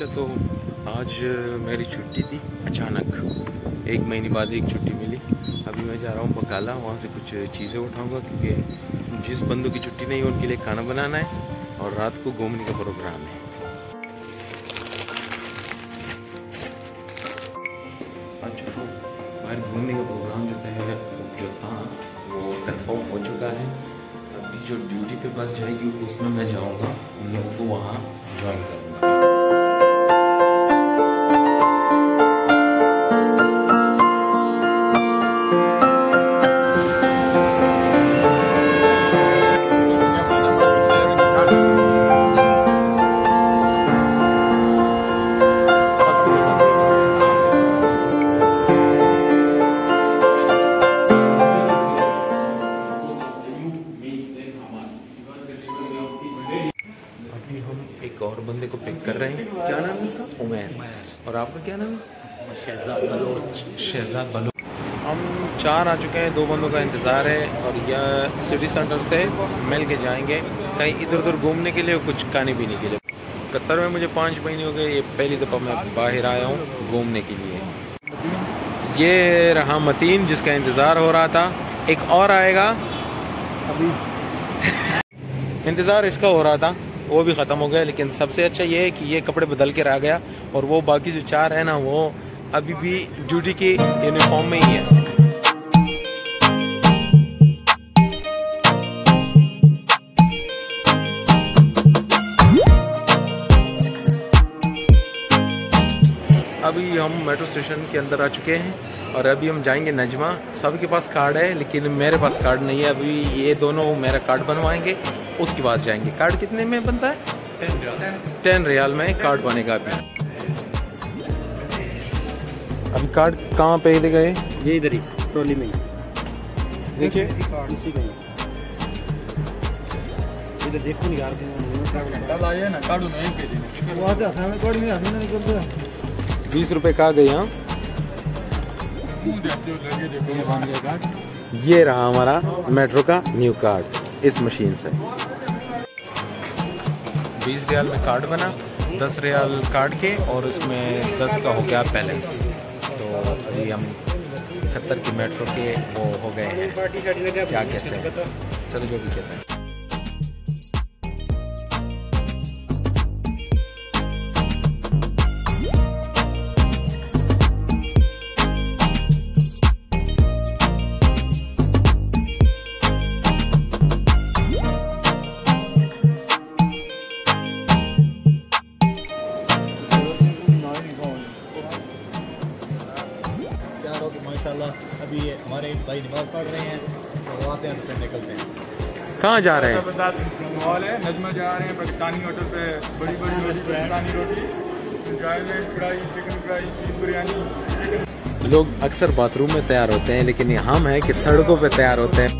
अच्छा तो आज मेरी छुट्टी थी, अचानक। एक महीने बाद एक छुट्टी मिली। अभी मैं जा रहा हूँ बकाला वहाँ से कुछ चीज़ें उठाऊँगा, क्योंकि जिस बंदों की छुट्टी नहीं है, उनके लिए खाना बनाना है, और रात को घूमने का प्रोग्राम है। तो बाहर घूमने का प्रोग्राम जो है, जो था, वो कन्फर्म हो चुका है। अभी जो ड्यूटी पे बस जाएगी, उसमें मैं जाऊँगा। उन लोगों को वहाँ ज्वाइन करूँगा कर रहे हैं। क्या नाम है उसका? उमैर। और आपका क्या नाम? है शहजाद बलोच। शहजाद बलोच। हम चार आ चुके हैं दो बंदों का इंतज़ार है और यह सिटी सेंटर से मिल के जाएँगे। कहीं इधर उधर घूमने के लिए और कुछ खाने पीने के लिए। कतर में मुझे पाँच महीने हो गए ये पहली दफ़ा मैं बाहर आया हूँ घूमने के लिए। ये रहा मतीन जिसका इंतज़ार हो रहा था। एक और आएगा। अभी। इंतज़ार इसका हो रहा था। वो भी ख़त्म हो गया, लेकिन सबसे अच्छा ये है कि ये कपड़े बदल के रह गया और वो बाकी जो चार है ना, वो अभी भी ड्यूटी के यूनिफॉर्म में ही है। अभी हम मेट्रो स्टेशन के अंदर आ चुके हैं और अभी हम जाएँगे नजमा। सबके पास कार्ड है, लेकिन मेरे पास कार्ड नहीं है। अभी ये दोनों मेरा कार्ड बनवाएँगे। उसके बाद जाएँगे। कार्ड कितने में बनता है? टेन रियाल में कार्ड बनेगा अभी। अभी कार्ड कहाँ पे दे गए? ये इधर ही ट्रॉली में देखिए। इसी इधर देखो यार हमें हमें बीस रुपए का गए यहाँ ये रहा हमारा मेट्रो का न्यू कार्ड इस मशीन से। बीस रियाल में कार्ड बना, दस रियाल कार्ड के और उसमें दस का हो गया बैलेंस। तो अभी हम इकहत्तर की मेट्रो के वो हो गए हैं। क्या कहते हैं? चलो जो भी कहते हैं। अभी हमारे भाई नमाज़ पढ़ रहे हैं तो वहाँ पे हैं तो फिर निकलते हैं। कहाँ जा रहे हैं? माहौल है नजमा जा रहे हैं पाकिस्तानी होटल पे बड़ी बड़ी पाकिस्तानी रोटी चीज़ बिरयानी लोग अक्सर बाथरूम में तैयार होते हैं लेकिन ये हम हैं कि सड़कों पे तैयार होते हैं।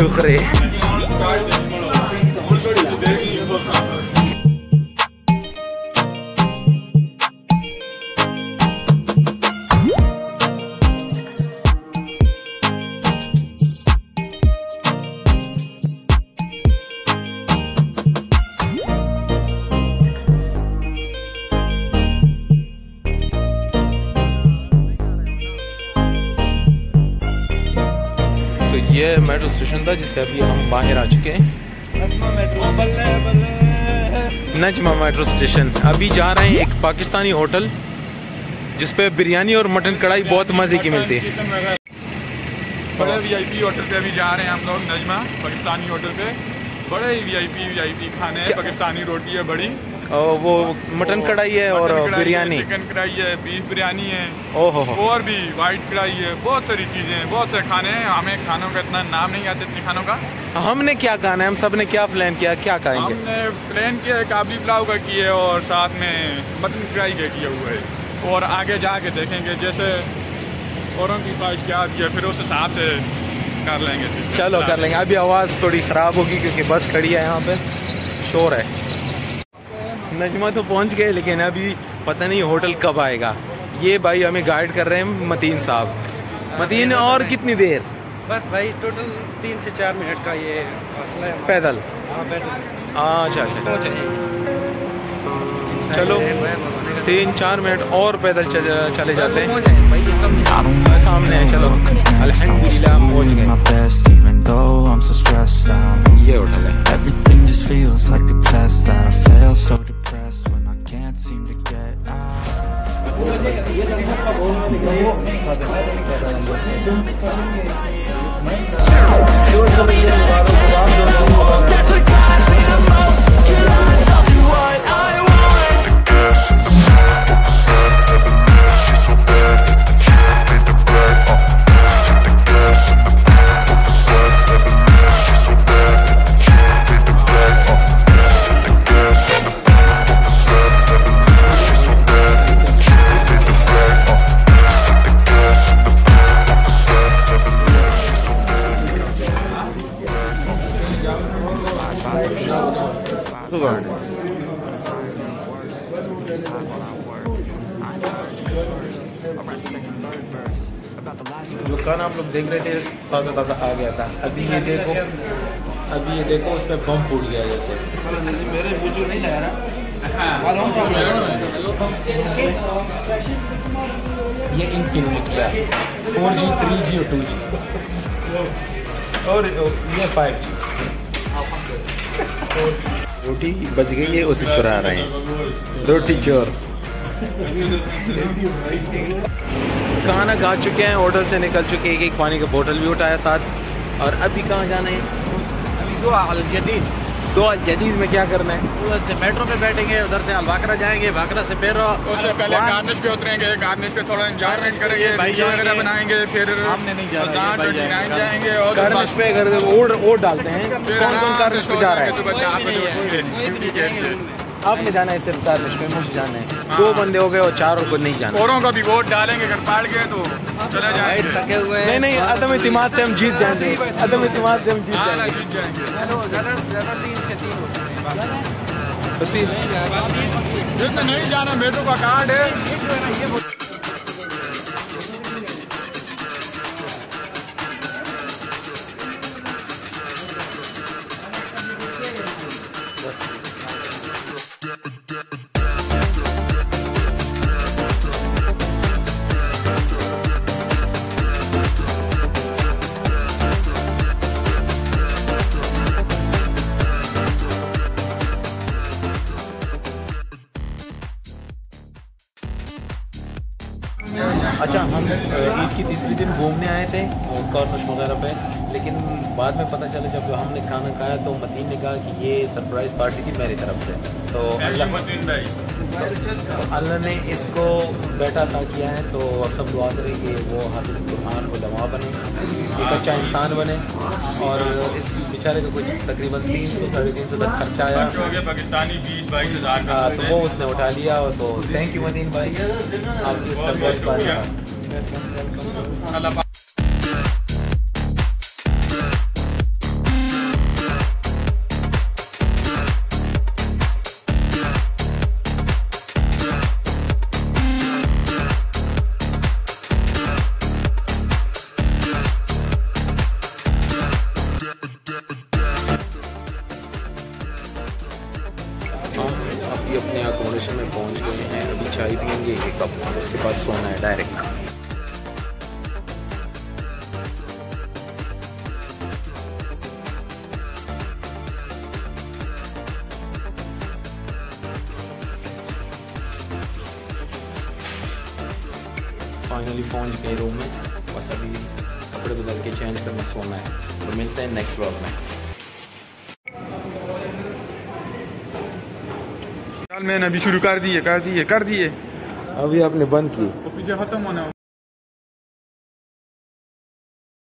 lucre. मेट्रो स्टेशन था जिससे अभी हम बाहर आ चुके हैं। Najma metro station. अभी जा रहे हैं एक पाकिस्तानी होटल जिसपे बिरयानी और मटन कढ़ाई बहुत मज़े की मिलती है। बड़े वीआईपी होटल पे अभी जा रहे हैं हम लोग नजमा पाकिस्तानी होटल पे। बड़े वीआईपी वीआईपी खाने पाकिस्तानी रोटी है बड़ी। और वो मटन कढ़ाई है और बिरयानी। चिकन कढ़ाई है बीफ बिरयानी है। ओहो और भी वाइट कढ़ाई है बहुत सारी चीज़ें हैं बहुत सारे खाने हैं। हमें खानों का इतना नाम नहीं आता इतने खानों का। हमने क्या खाना है? हम सबने क्या प्लान किया? क्या खाएँगे? हमने प्लान किया है काबली पुलाव का किया है और साथ में मटन कढ़ाई का किया हुआ है। और आगे जाके देखेंगे जैसे औरों की ख्वाहिश क्या है फिर उस हिसाब से कर लेंगे। चलो कर लेंगे। अभी आवाज़ थोड़ी ख़राब होगी क्योंकि बस खड़ी है यहाँ पे। शोर है। नजमा तो पहुँच गए लेकिन अभी पता नहीं होटल कब आएगा। ये भाई हमें गाइड कर रहे हैं मतीन साहब। मतीन और कितनी देर? बस भाई टोटल तीन से चार मिनट का ये फासला है पैदल? हाँ अच्छा अच्छा अच्छा। चलो तीन चार मिनट और पैदल चले जाते हैं। सामने है, चलो। अल्हम्दुलिल्लाह, पहुँच गए। ये होटल है। Gracias. जो खाना आप लोग देख रहे थे ताज़ा ताज़ा आ गया था। अभी ये देखो अभी ये देखो उसमें बम फूट गया जैसे। मेरे मुझे नहीं लग रहा। ये इनकी निकला है। फोर जी थ्री जी और टू जी और ये फाइव जी रोटी बच गई है उसे चुरा रहे हैं। रोटी चोर। खाना खा चुके हैं होटल से निकल चुके हैं एक एक पानी का बोतल भी उठाया साथ। और अभी कहाँ जाना है? अभी दो अल जदीद दो जदीद में क्या करना है? उधर से मेट्रो पे बैठेंगे उधर से अलबाकरा जाएँगे बाकरा से फिर उससे पहले गार्निश पे उतरेंगे गार्निश पे थोड़ा एंजॉयमेंट करेंगे वगैरह बनाएँगे फिर हमने नहीं जाएँगे। जाएँगे और कार्निश पे अगर वोट वोट डालते हैं कौन कौन कार्निश पे जा रहा है? आपने जाना है सिर्फ़ कार्निश पे मुझे जाना है। दो बंदे हो गए और चारों को नहीं जाना। औरों का भी वोट डालेंगे अगर पाड़ गए तो चले जाएँगे। थके हुए नहीं नहीं अदम इतमाद से हम जीत जाएँगे। अदम इतमाद से हम जीत हाँ, जाएँगे। हैं तो नहीं जाना मेट्रो का कार्ड है। अच्छा हम ईद की तीसरे दिन घूमने आए थे, कॉर्नश वगैरह पे, लेकिन बाद में पता चला जब हमने खाना खाया तो मदीन ने कहा कि ये सरप्राइज़ पार्टी थी मेरी तरफ़ से। तो अल्लाह अल्लाह ने इसको बेटा अता किया है तो सब दुआ करें कि वो हाफिज कुरान उलमा बने एक अच्छा इंसान बने। और इस बेचारे का कुछ तकरीबन तीन सौ साढ़े तीन सौ तक खर्चा आया। हो गया पाकिस्तानी बीस बाईस हज़ार हाँ, तो वो उसने उठा लिया और तो थैंक यू मदीन भाई। आपकी बहुत हम अभी अपने अकोमोडेशन में पहुँच गए हैं, अभी चाय पियेंगे, एक कप उसके बाद सोना है डायरेक्ट फाइनली पहुँच गए रूम में, बस अभी कपड़े बदल के चेंज करना सोना है। तो मिलते हैं नेक्स्ट ब्लॉग में। मैंने अभी शुरू कर दिए कर दिए कर दिए अभी आपने बंद की तो पीछे खत्म होना।